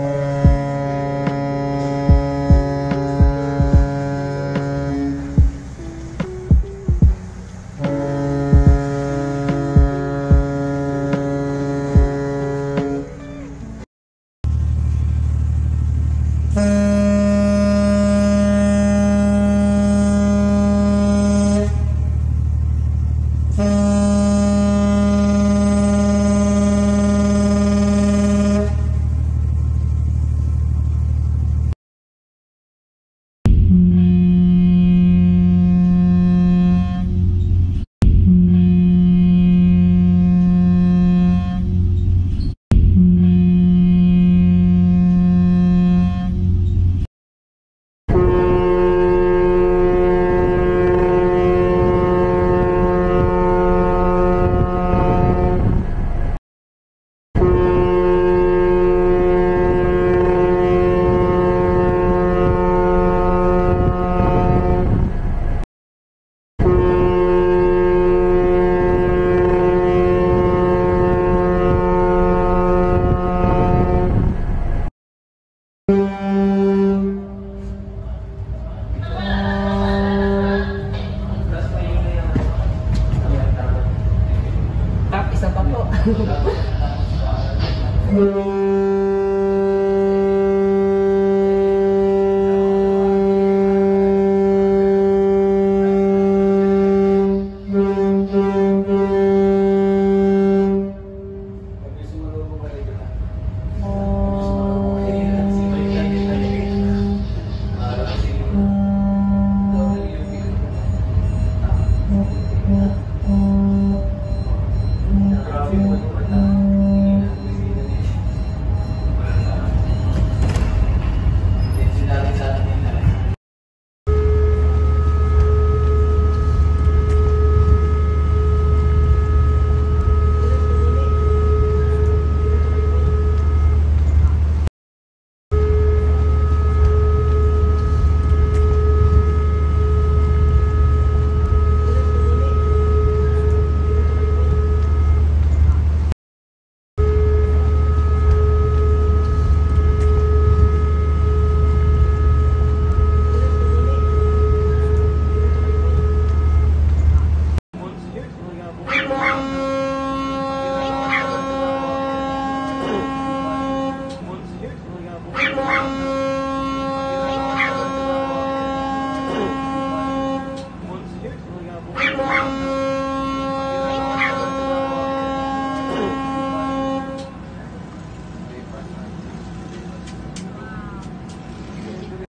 Amen. 음.